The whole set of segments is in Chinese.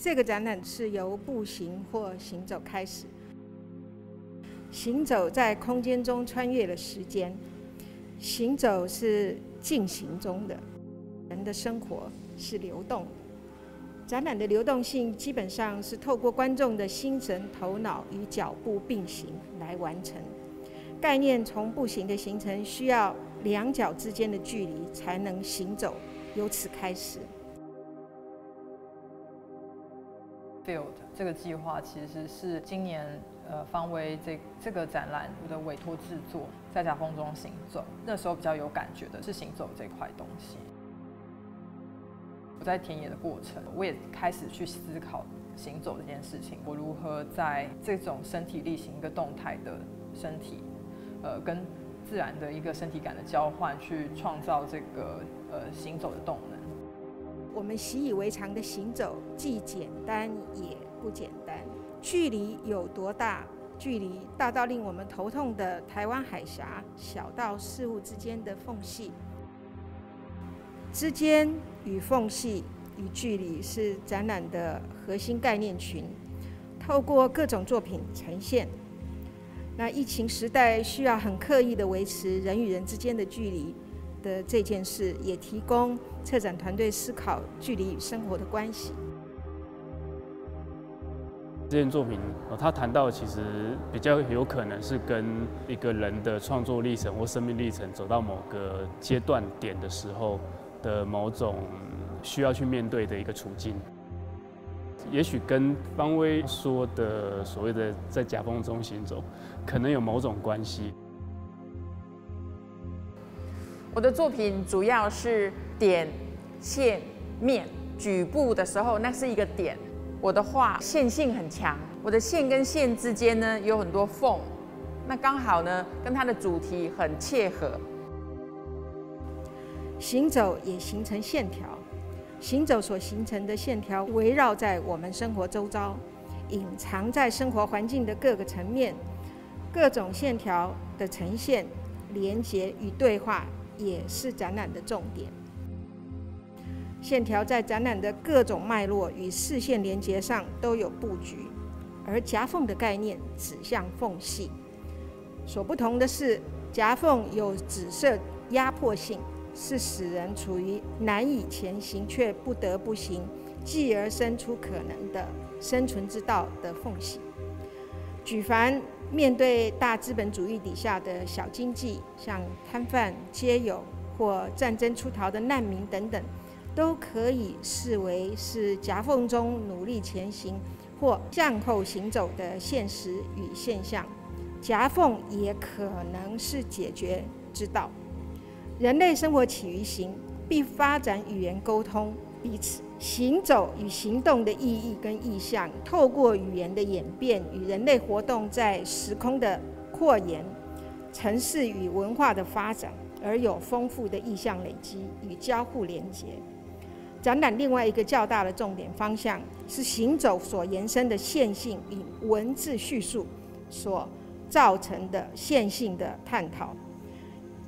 这个展览是由步行或行走开始，行走在空间中穿越了时间，行走是进行中的，人的生活是流动的。展览的流动性基本上是透过观众的心神、头脑与脚步并行来完成。概念从步行的形成需要两脚之间的距离才能行走，由此开始。Field 这个计划其实是今年呃方威这这个展览的委托制作，在夹缝中行走。那时候比较有感觉的是行走这块东西。我在田野的过程，我也开始去思考行走这件事情。我如何在这种身体力行一个动态的身体，呃，跟自然的一个身体感的交换，去创造这个呃行走的动能。我们习以为常的行走，既简单也不简单。距离有多大？距离大到令我们头痛的台湾海峡，小到事物之间的缝隙。之间与缝隙与距离是展览的核心概念群。透过各种作品呈现。那疫情时代需要很刻意的维持人与人之间的距离。的这件事也提供策展团队思考距离与生活的关系。这件作品，他谈到其实比较有可能是跟一个人的创作历程或生命历程走到某个阶段点的时候的某种需要去面对的一个处境。也许跟方威说的所谓的在夹缝中行走，可能有某种关系。我的作品主要是点、线、面。举步的时候，那是一个点。我的画线性很强，我的线跟线之间呢有很多缝，那刚好呢跟它的主题很切合。行走也形成线条，行走所形成的线条围绕在我们生活周遭，隐藏在生活环境的各个层面，各种线条的呈现、连接与对话。也是展览的重点。线条在展览的各种脉络与视线连接上都有布局，而夹缝的概念指向缝隙。所不同的是，夹缝有紫色压迫性，是使人处于难以前行却不得不行，继而生出可能的生存之道的缝隙。举凡。面对大资本主义底下的小经济，像摊贩、街友或战争出逃的难民等等，都可以视为是夹缝中努力前行或向后行走的现实与现象。夹缝也可能是解决之道。人类生活起于行，必发展语言沟通彼此。行走与行动的意义跟意象，透过语言的演变与人类活动在时空的扩延、城市与文化的发展，而有丰富的意象累积与交互连接。展览另外一个较大的重点方向是行走所延伸的线性与文字叙述所造成的线性的探讨。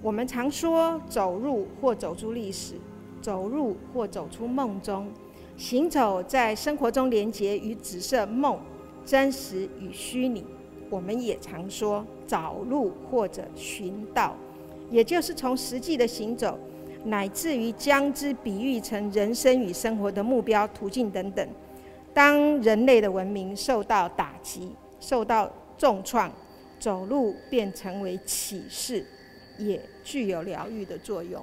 我们常说走入或走出历史。走入或走出梦中，行走在生活中连接与紫色梦，真实与虚拟。我们也常说找路或者寻道，也就是从实际的行走，乃至于将之比喻成人生与生活的目标、途径等等。当人类的文明受到打击、受到重创，走路便成为启示，也具有疗愈的作用。